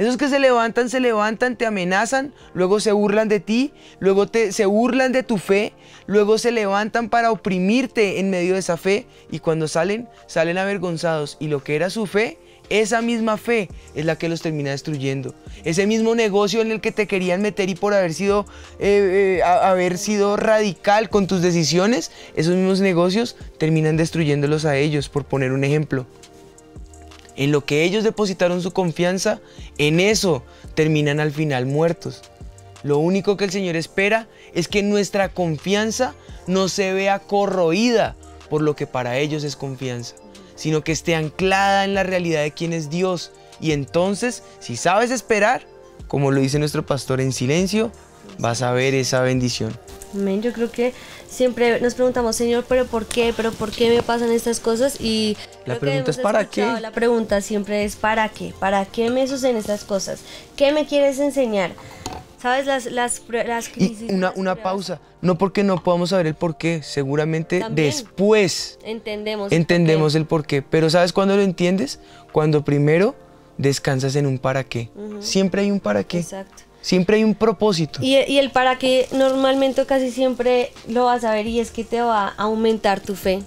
Esos que se levantan, se levantan, te amenazan, luego se burlan de ti, luego te, se burlan de tu fe, luego se levantan para oprimirte en medio de esa fe y cuando salen, salen avergonzados y lo que era su fe esa misma fe es la que los termina destruyendo. Ese mismo negocio en el que te querían meter y por haber sido, eh, eh, haber sido radical con tus decisiones, esos mismos negocios terminan destruyéndolos a ellos, por poner un ejemplo. En lo que ellos depositaron su confianza, en eso terminan al final muertos. Lo único que el Señor espera es que nuestra confianza no se vea corroída por lo que para ellos es confianza sino que esté anclada en la realidad de quién es Dios. Y entonces, si sabes esperar, como lo dice nuestro pastor en silencio, vas a ver esa bendición. Amén. Yo creo que siempre nos preguntamos, Señor, pero ¿por qué? ¿Pero por qué me pasan estas cosas? Y La pregunta es ¿para qué? La pregunta siempre es ¿para qué? ¿Para qué me suceden estas cosas? ¿Qué me quieres enseñar? ¿Sabes? Las, las, las crisis. Y una, una pausa, no porque no podamos saber el por qué, seguramente También. después Entendemos. el entendemos el por qué. Pero ¿sabes cuándo lo entiendes? Cuando primero descansas en un para qué. Siempre hay un para qué. Exacto. Siempre hay un propósito. Y, el para qué normalmente casi siempre lo vas a ver y es que te va a aumentar tu fe,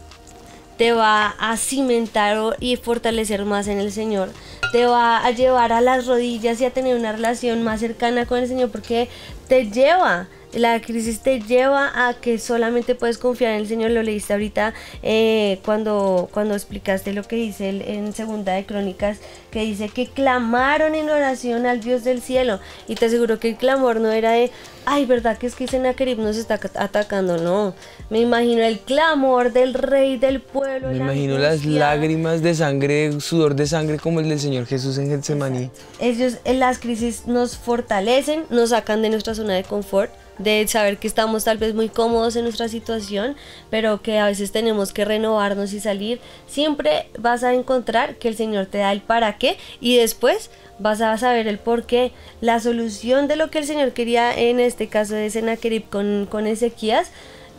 te va a cimentar y fortalecer más en el Señor, te va a llevar a las rodillas y a tener una relación más cercana con el Señor porque te lleva. La crisis te lleva a que solamente puedes confiar en el Señor. Lo leíste ahorita eh, cuando, cuando explicaste lo que dice en Segunda de Crónicas, que dice que clamaron en oración al Dios del cielo. Y te aseguro que el clamor no era de, ay, ¿verdad que es que Sennacherib nos está ca- atacando? No, me imagino el clamor del rey del pueblo. Me la imagino las lágrimas de sangre, sudor de sangre como el del Señor Jesús en Getsemaní. Ellos en las crisis nos fortalecen, nos sacan de nuestra zona de confort, de saber que estamos tal vez muy cómodos en nuestra situación, pero que a veces tenemos que renovarnos y salir. Siempre vas a encontrar que el Señor te da el para qué y después vas a saber el por qué. La solución de lo que el Señor quería en este caso de Sennacherib con, con Ezequías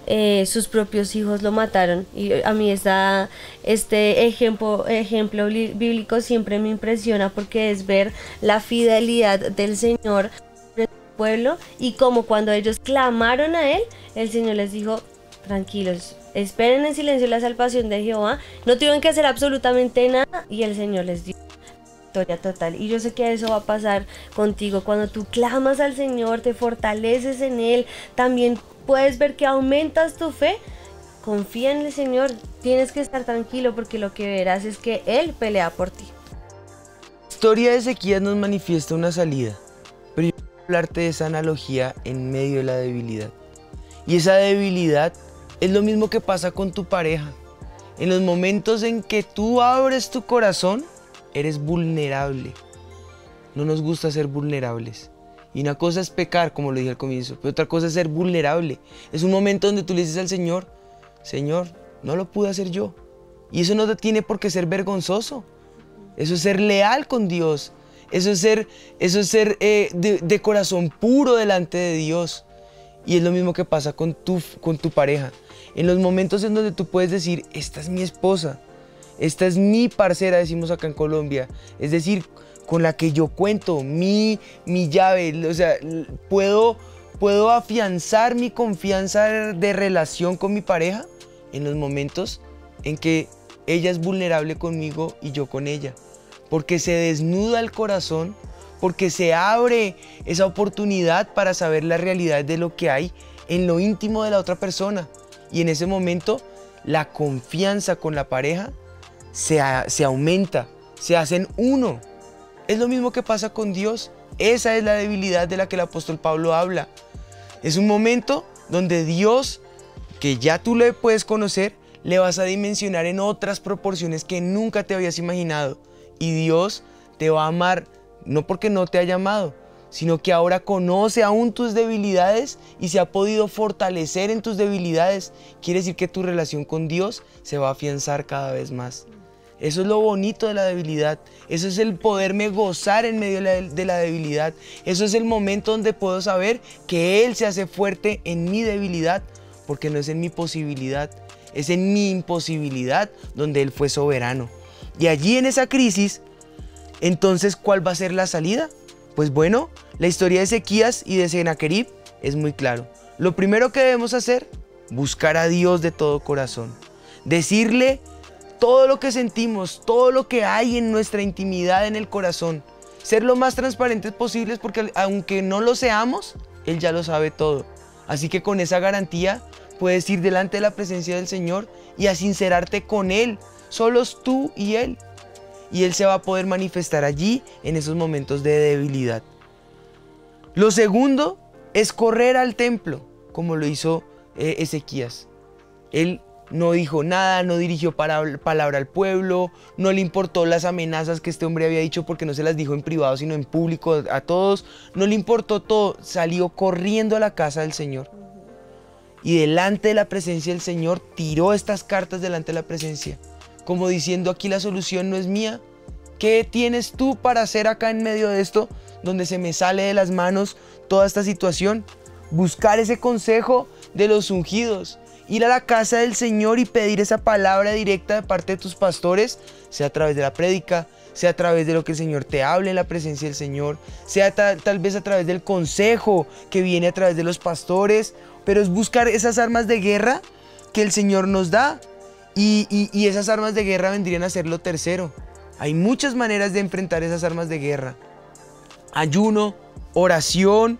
eh, sus propios hijos lo mataron. Y a mí esta, este ejemplo, ejemplo bli- bíblico siempre me impresiona porque es ver la fidelidad del Señor pueblo y como cuando ellos clamaron a Él, el Señor les dijo, tranquilos, esperen en silencio la salvación de Jehová, no tuvieron que hacer absolutamente nada y el Señor les dio victoria total. Y yo sé que eso va a pasar contigo. Cuando tú clamas al Señor, te fortaleces en Él, también puedes ver que aumentas tu fe. Confía en el Señor, tienes que estar tranquilo porque lo que verás es que Él pelea por ti. La historia de Ezequías nos manifiesta una salida, pero hablarte de esa analogía en medio de la debilidad. Y esa debilidad es lo mismo que pasa con tu pareja. En los momentos en que tú abres tu corazón, eres vulnerable. No nos gusta ser vulnerables. Y una cosa es pecar, como lo dije al comienzo, pero otra cosa es ser vulnerable. Es un momento donde tú le dices al Señor, Señor, no lo pude hacer yo. Y eso no tiene por qué ser vergonzoso. Eso es ser leal con Dios. Eso es ser, eso es ser eh, de, corazón puro delante de Dios. Y es lo mismo que pasa con tu, con tu pareja. En los momentos en donde tú puedes decir, esta es mi esposa, esta es mi parcera, decimos acá en Colombia. Es decir, con la que yo cuento, mi, mi llave. O sea, puedo, puedo afianzar mi confianza de relación con mi pareja en los momentos en que ella es vulnerable conmigo y yo con ella. Porque se desnuda el corazón, porque se abre esa oportunidad para saber la realidad de lo que hay en lo íntimo de la otra persona. Y en ese momento la confianza con la pareja se, se aumenta, se hacen uno. Es lo mismo que pasa con Dios. Esa es la debilidad de la que el apóstol Pablo habla. Es un momento donde Dios, que ya tú le puedes conocer, le vas a dimensionar en otras proporciones que nunca te habías imaginado. Y Dios te va a amar, no porque no te haya amado, sino que ahora conoce aún tus debilidades y se ha podido fortalecer en tus debilidades. Quiere decir que tu relación con Dios se va a afianzar cada vez más. Eso es lo bonito de la debilidad. Eso es el poderme gozar en medio de la debilidad. Eso es el momento donde puedo saber que Él se hace fuerte en mi debilidad, porque no es en mi posibilidad, es en mi imposibilidad donde Él fue soberano. Y allí en esa crisis, entonces, ¿cuál va a ser la salida? Pues bueno, la historia de Ezequías y de Sennacherib es muy claro. Lo primero que debemos hacer, buscar a Dios de todo corazón. Decirle todo lo que sentimos, todo lo que hay en nuestra intimidad en el corazón. Ser lo más transparentes posibles porque aunque no lo seamos, Él ya lo sabe todo. Así que con esa garantía puedes ir delante de la presencia del Señor y a sincerarte con Él. Solos tú y Él. Y Él se va a poder manifestar allí en esos momentos de debilidad. Lo segundo es correr al templo, como lo hizo eh, Ezequías. Él no dijo nada, no dirigió palabra al pueblo, no le importó las amenazas que este hombre había dicho porque no se las dijo en privado, sino en público a todos, no le importó todo, salió corriendo a la casa del Señor. Y delante de la presencia del Señor tiró estas cartas delante de la presencia, como diciendo aquí la solución no es mía. ¿Qué tienes tú para hacer acá en medio de esto, donde se me sale de las manos toda esta situación? Buscar ese consejo de los ungidos ir a la casa del Señor y pedir esa palabra directa de parte de tus pastores, sea a través de la prédica, sea a través de lo que el Señor te hable en la presencia del Señor, sea tal, vez a través del consejo que viene a través de los pastores, pero es buscar esas armas de guerra que el Señor nos da. Y, esas armas de guerra vendrían a ser lo tercero. Hay muchas maneras de enfrentar esas armas de guerra. Ayuno, oración,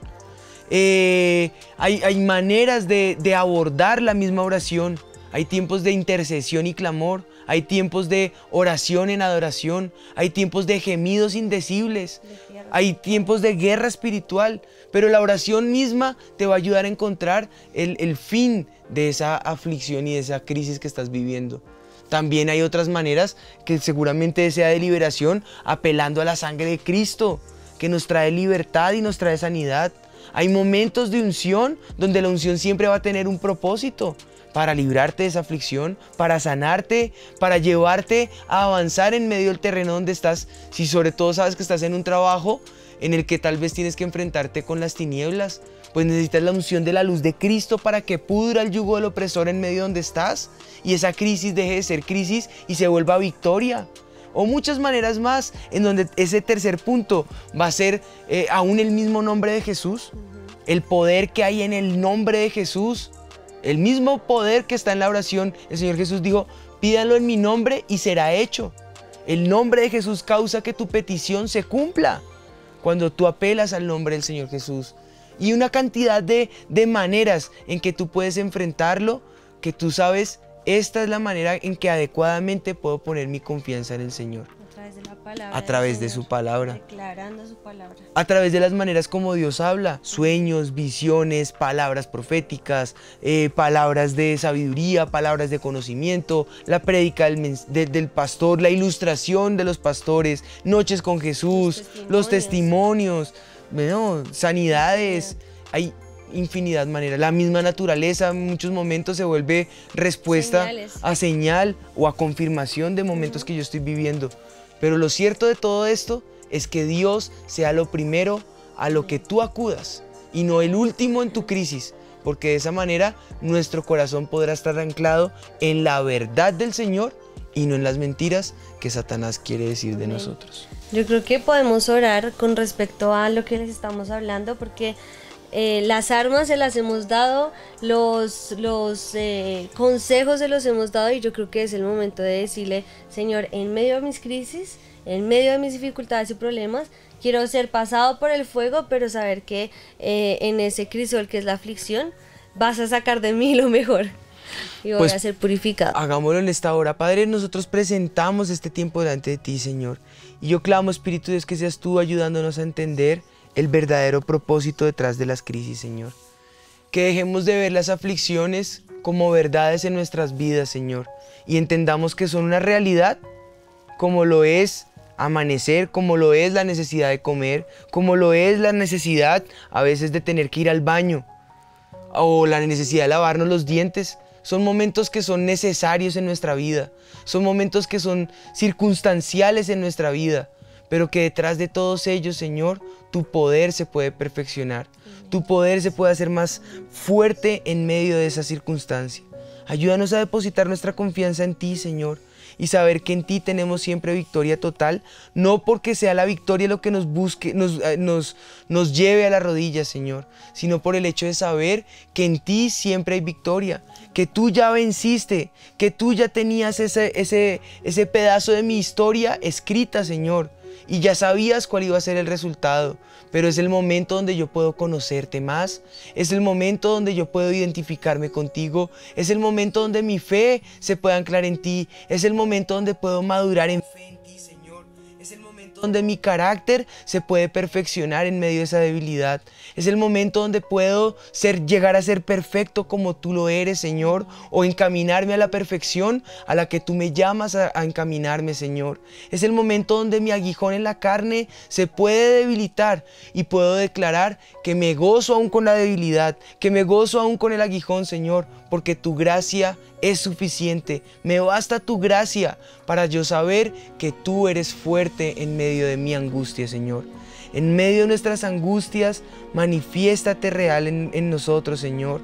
eh, hay, maneras de, abordar la misma oración. Hay tiempos de intercesión y clamor. Hay tiempos de oración en adoración. Hay tiempos de gemidos indecibles. Hay tiempos de guerra espiritual. Pero la oración misma te va a ayudar a encontrar el fin de esa aflicción y de esa crisis que estás viviendo. También hay otras maneras que seguramente sea de liberación, apelando a la sangre de Cristo, que nos trae libertad y nos trae sanidad. Hay momentos de unción donde la unción siempre va a tener un propósito para librarte de esa aflicción, para sanarte, para llevarte a avanzar en medio del terreno donde estás. Si sobre todo sabes que estás en un trabajo en el que tal vez tienes que enfrentarte con las tinieblas, pues necesitas la unción de la luz de Cristo para que pudra el yugo del opresor en medio donde estás y esa crisis deje de ser crisis y se vuelva victoria o muchas maneras más en donde ese tercer punto va a ser eh, aún el mismo nombre de Jesús, el poder que hay en el nombre de Jesús, el mismo poder que está en la oración. El Señor Jesús dijo, pídalo en mi nombre y será hecho. El nombre de Jesús causa que tu petición se cumpla cuando tú apelas al nombre del Señor Jesús. Y una cantidad de, de maneras en que tú puedes enfrentarlo, que tú sabes esta es la manera en que adecuadamente puedo poner mi confianza en el Señor. A través de la palabra. A través de su palabra. Declarando su palabra. A través de las maneras como Dios habla. Sueños, visiones, palabras proféticas, eh, palabras de sabiduría, palabras de conocimiento, la prédica del, pastor, la ilustración de los pastores, noches con Jesús, los testimonios, sanidades. Hay infinidad de maneras. La misma naturaleza en muchos momentos se vuelve respuesta a señal o a confirmación de momentos que yo estoy viviendo. Pero lo cierto de todo esto es que Dios sea lo primero a lo que tú acudas y no el último en tu crisis, porque de esa manera nuestro corazón podrá estar anclado en la verdad del Señor y no en las mentiras que Satanás quiere decir de nosotros. Yo creo que podemos orar con respecto a lo que les estamos hablando, porque eh, las armas se las hemos dado, los, los eh, consejos se los hemos dado y yo creo que es el momento de decirle, Señor, en medio de mis crisis, en medio de mis dificultades y problemas, quiero ser pasado por el fuego, pero saber que eh, en ese crisol que es la aflicción, vas a sacar de mí lo mejor. Y voy pues, a ser purificado. Hagámoslo en esta hora. Padre, nosotros presentamos este tiempo delante de ti, Señor. Y yo clamo, Espíritu Dios, que seas tú ayudándonos a entender el verdadero propósito detrás de las crisis, Señor. Que dejemos de ver las aflicciones como verdades en nuestras vidas, Señor, y entendamos que son una realidad como lo es amanecer, como lo es la necesidad de comer, como lo es la necesidad a veces de tener que ir al baño o la necesidad de lavarnos los dientes. Son momentos que son necesarios en nuestra vida, son momentos que son circunstanciales en nuestra vida, pero que detrás de todos ellos, Señor, tu poder se puede perfeccionar, tu poder se puede hacer más fuerte en medio de esa circunstancia. Ayúdanos a depositar nuestra confianza en ti, Señor, y saber que en ti tenemos siempre victoria total, no porque sea la victoria lo que nos busque, nos, eh, nos, nos lleve a la rodilla, Señor, sino por el hecho de saber que en ti siempre hay victoria, que tú ya venciste, que tú ya tenías ese, ese, ese pedazo de mi historia escrita, Señor y ya sabías cuál iba a ser el resultado, pero es el momento donde yo puedo conocerte más, es el momento donde yo puedo identificarme contigo, es el momento donde mi fe se puede anclar en ti, es el momento donde puedo madurar en fe en ti, Señor, es el momento donde mi carácter se puede perfeccionar en medio de esa debilidad, Es el momento donde puedo ser, llegar a ser perfecto como tú lo eres, Señor, o encaminarme a la perfección a la que tú me llamas a, a encaminarme, Señor. Es el momento donde mi aguijón en la carne se puede debilitar y puedo declarar que me gozo aún con la debilidad, que me gozo aún con el aguijón, Señor, porque tu gracia es suficiente. Me basta tu gracia para yo saber que tú eres fuerte en medio de mi angustia, Señor. En medio de nuestras angustias, manifiéstate real en, nosotros, Señor.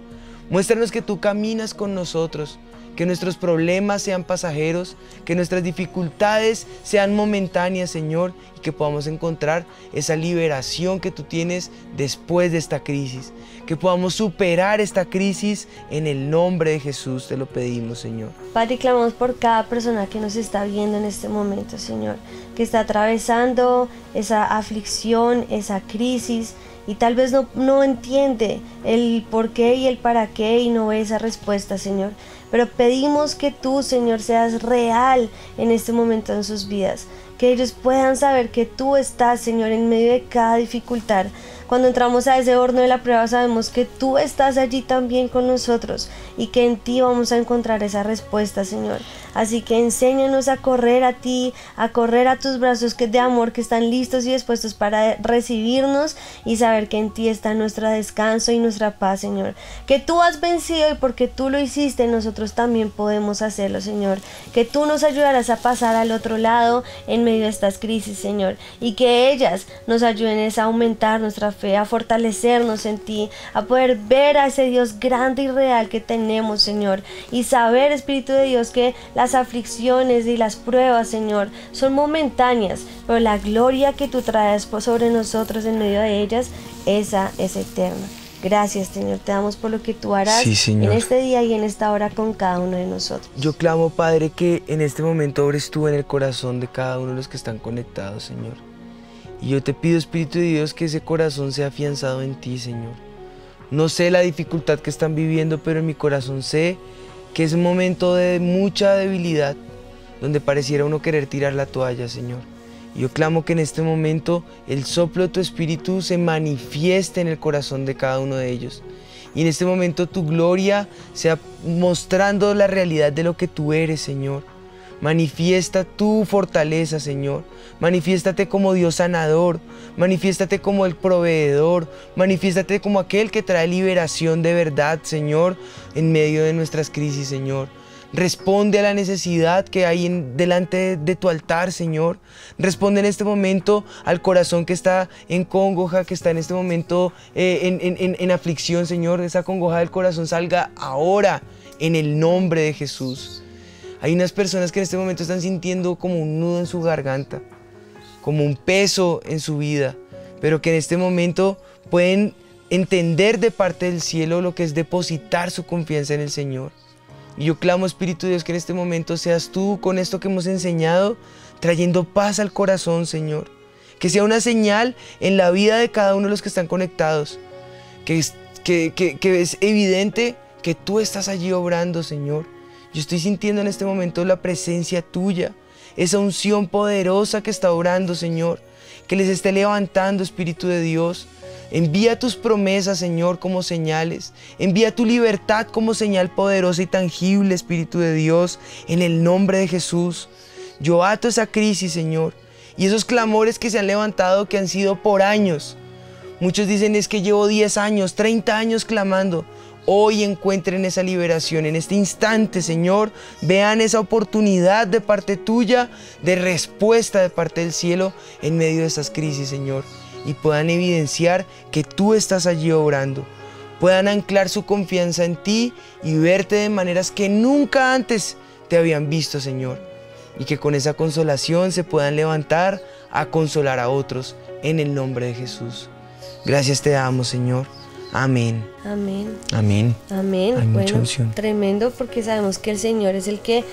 Muéstranos que tú caminas con nosotros, que nuestros problemas sean pasajeros, que nuestras dificultades sean momentáneas, Señor, y que podamos encontrar esa liberación que tú tienes después de esta crisis, que podamos superar esta crisis en el nombre de Jesús, te lo pedimos, Señor. Padre, clamamos por cada persona que nos está viendo en este momento, Señor, que está atravesando esa aflicción, esa crisis, y tal vez no, no entiende el por qué y el para qué y no ve esa respuesta, Señor. Pero pedimos que tú, Señor, seas real en este momento en sus vidas. Que ellos puedan saber que tú estás, Señor, en medio de cada dificultad. Cuando entramos a ese horno de la prueba sabemos que tú estás allí también con nosotros y que en ti vamos a encontrar esa respuesta, Señor. Así que enséñanos a correr a ti, a correr a tus brazos que de amor que están listos y dispuestos para recibirnos y saber que en ti está nuestro descanso y nuestra paz, Señor. Que tú has vencido y porque tú lo hiciste, nosotros también podemos hacerlo, Señor. Que tú nos ayudarás a pasar al otro lado en medio de estas crisis, Señor. Y que ellas nos ayuden a aumentar nuestra fe, a fortalecernos en ti, a poder ver a ese Dios grande y real que tenemos, Señor. Y saber, Espíritu de Dios, que las aflicciones y las pruebas, Señor, son momentáneas, pero la gloria que tú traes sobre nosotros en medio de ellas, esa es eterna. Gracias, Señor. Te damos por lo que tú harás en este día y en esta hora con cada uno de nosotros. Yo clamo, Padre, que en este momento obres tú en el corazón de cada uno de los que están conectados, Señor. Y yo te pido, Espíritu de Dios, que ese corazón sea afianzado en ti, Señor. No sé la dificultad que están viviendo, pero en mi corazón sé que es un momento de mucha debilidad, donde pareciera uno querer tirar la toalla, Señor. Yo clamo que en este momento el soplo de tu Espíritu se manifieste en el corazón de cada uno de ellos. Y en este momento tu gloria sea mostrando la realidad de lo que tú eres, Señor. Manifiesta tu fortaleza, Señor. Manifiéstate como Dios sanador. Manifiéstate como el proveedor. Manifiéstate como aquel que trae liberación de verdad, Señor, en medio de nuestras crisis, Señor. Responde a la necesidad que hay en, delante de tu altar, Señor. Responde en este momento al corazón que está en congoja, que está en este momento eh, en, en, en aflicción, Señor. Esa congoja del corazón salga ahora en el nombre de Jesús. Hay unas personas que en este momento están sintiendo como un nudo en su garganta, como un peso en su vida, pero que en este momento pueden entender de parte del cielo lo que es depositar su confianza en el Señor. Y yo clamo, Espíritu de Dios, que en este momento seas tú con esto que hemos enseñado, trayendo paz al corazón, Señor. Que sea una señal en la vida de cada uno de los que están conectados. Que es, que, es evidente que tú estás allí obrando, Señor yo estoy sintiendo en este momento la presencia tuya, esa unción poderosa que está orando, Señor, que les esté levantando, Espíritu de Dios. Envía tus promesas, Señor, como señales. Envía tu libertad como señal poderosa y tangible, Espíritu de Dios, en el nombre de Jesús. Yo ato esa crisis, Señor, y esos clamores que se han levantado, que han sido por años. Muchos dicen es que llevo 10 años, 30 años clamando hoy encuentren esa liberación en este instante, Señor. Vean esa oportunidad de parte tuya, de respuesta de parte del cielo en medio de estas crisis, Señor. Y puedan evidenciar que tú estás allí obrando. Puedan anclar su confianza en ti y verte de maneras que nunca antes te habían visto, Señor. Y que con esa consolación se puedan levantar a consolar a otros en el nombre de Jesús. Gracias te damos, Señor. Amén. Amén. Amén. Amén. Hay mucha bueno, unción. tremendo porque sabemos que el Señor es el que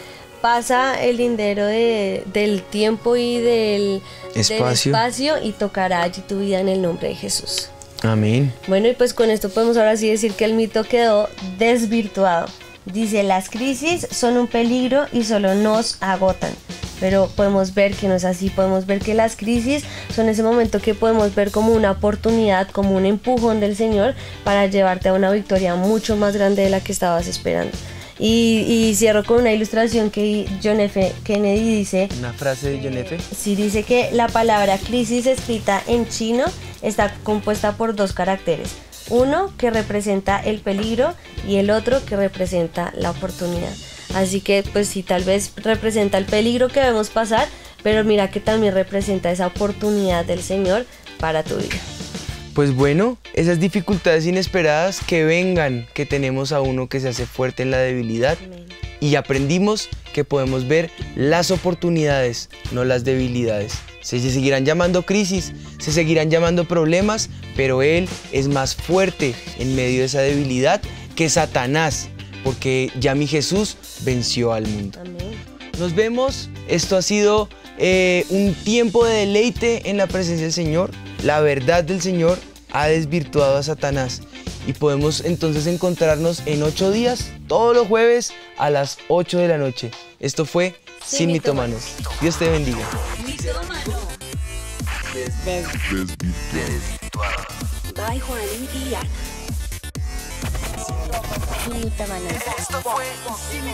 pasa el lindero de- del tiempo y del del Espacio. espacio y tocará allí tu vida en el nombre de Jesús. Amén. Bueno, y pues con esto podemos ahora sí decir que el mito quedó desvirtuado. Dice, las crisis son un peligro y solo nos agotan. Pero podemos ver que no es así, podemos ver que las crisis son ese momento que podemos ver como una oportunidad, como un empujón del Señor para llevarte a una victoria mucho más grande de la que estabas esperando. Y, cierro con una ilustración que John F. Kennedy dice. Una frase de John F. Sí, dice que la palabra crisis escrita en chino está compuesta por dos caracteres. Uno que representa el peligro y el otro que representa la oportunidad. Así que pues sí, tal vez representa el peligro que debemos pasar, pero mira que también representa esa oportunidad del Señor para tu vida. Pues bueno, esas dificultades inesperadas que vengan, que tenemos a uno que se hace fuerte en la debilidad. Y aprendimos que podemos ver las oportunidades, no las debilidades. Se seguirán llamando crisis, se seguirán llamando problemas, pero Él es más fuerte en medio de esa debilidad que Satanás, porque ya mi Jesús venció al mundo. Nos vemos, esto ha sido eh, un tiempo de deleite en la presencia del Señor. La verdad del Señor ha desvirtuado a Satanás y podemos entonces encontrarnos en ocho días, todos los jueves a las 8 de la noche. Esto fue Sin, Mitomanos. Dios te bendiga. Bye Juan y Sin Esto fue Sin